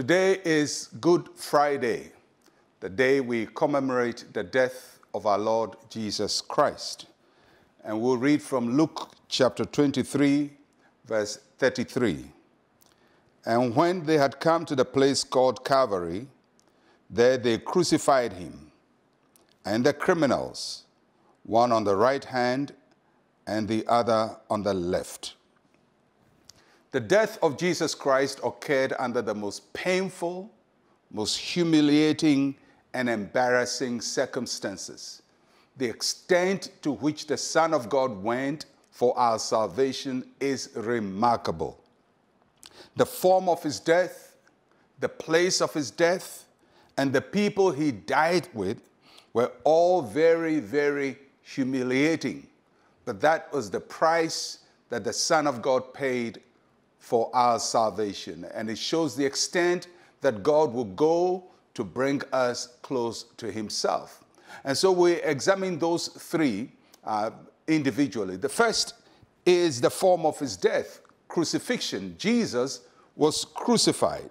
Today is Good Friday, the day we commemorate the death of our Lord Jesus Christ. And we'll read from Luke chapter 23, verse 33. And when they had come to the place called Calvary, there they crucified him and the criminals, one on the right hand and the other on the left. The death of Jesus Christ occurred under the most painful, most humiliating, and embarrassing circumstances. The extent to which the Son of God went for our salvation is remarkable. The form of his death, the place of his death, and the people he died with were all very, very humiliating. But that was the price that the Son of God paid for our salvation. And it shows the extent that God will go to bring us close to Himself. And so we examine those three uh, individually. The first is the form of His death, crucifixion. Jesus was crucified.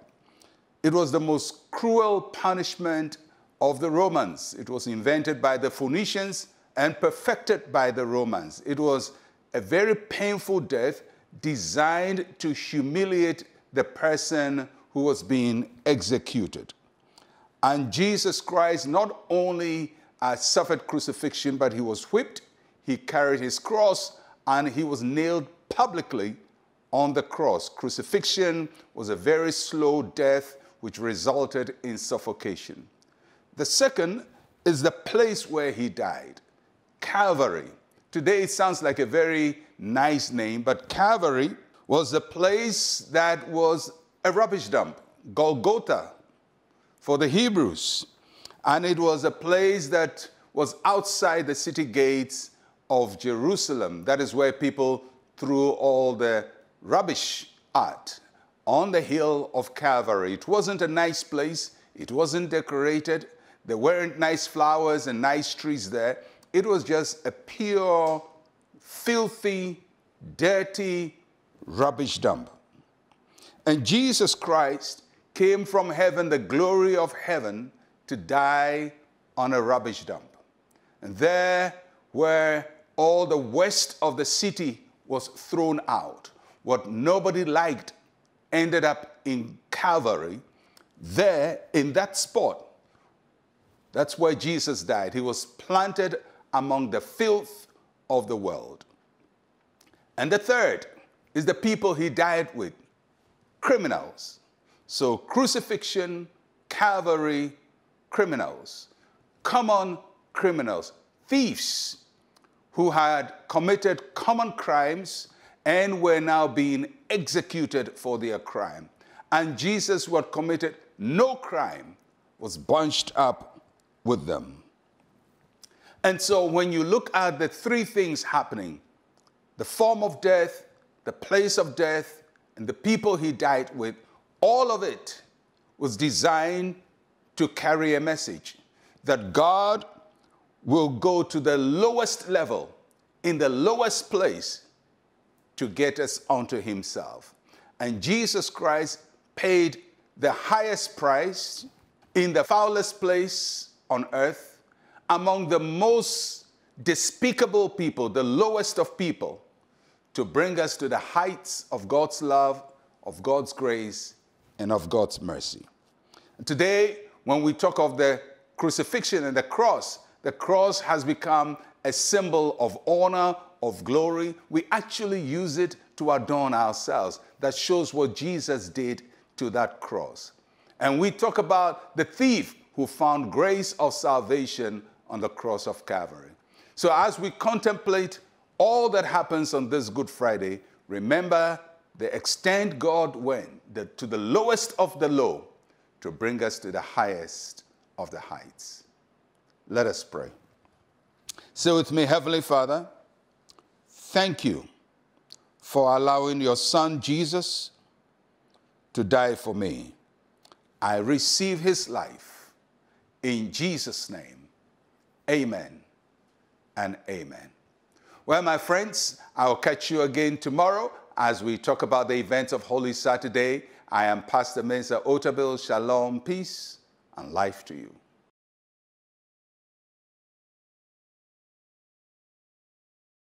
It was the most cruel punishment of the Romans. It was invented by the Phoenicians and perfected by the Romans. It was a very painful death designed to humiliate the person who was being executed. And Jesus Christ not only uh, suffered crucifixion, but he was whipped, he carried his cross, and he was nailed publicly on the cross. Crucifixion was a very slow death which resulted in suffocation. The second is the place where he died, Calvary. Today it sounds like a very nice name, but Calvary was a place that was a rubbish dump, Golgotha for the Hebrews. And it was a place that was outside the city gates of Jerusalem. That is where people threw all the rubbish at on the hill of Calvary. It wasn't a nice place, it wasn't decorated, there weren't nice flowers and nice trees there. It was just a pure, filthy, dirty rubbish dump. And Jesus Christ came from heaven, the glory of heaven, to die on a rubbish dump. And there, where all the west of the city was thrown out, what nobody liked ended up in Calvary. There, in that spot, that's where Jesus died. He was planted among the filth of the world. And the third is the people he died with criminals. So, crucifixion, Calvary, criminals, common criminals, thieves who had committed common crimes and were now being executed for their crime. And Jesus, who had committed no crime, was bunched up with them. And so when you look at the three things happening the form of death, the place of death, and the people he died with all of it was designed to carry a message that God will go to the lowest level, in the lowest place, to get us unto himself. And Jesus Christ paid the highest price in the foulest place on earth among the most despicable people, the lowest of people, to bring us to the heights of God's love, of God's grace, and of God's mercy. And today, when we talk of the crucifixion and the cross, the cross has become a symbol of honor, of glory. We actually use it to adorn ourselves. That shows what Jesus did to that cross. And we talk about the thief who found grace of salvation on the cross of Calvary. So, as we contemplate all that happens on this Good Friday, remember the extent God went the, to the lowest of the low to bring us to the highest of the heights. Let us pray. Say with me, Heavenly Father, thank you for allowing your Son Jesus to die for me. I receive his life in Jesus' name. Amen and amen. Well, my friends, I'll catch you again tomorrow as we talk about the events of Holy Saturday I am Pastor Mensa Otabil. Shalom, peace, and life to you.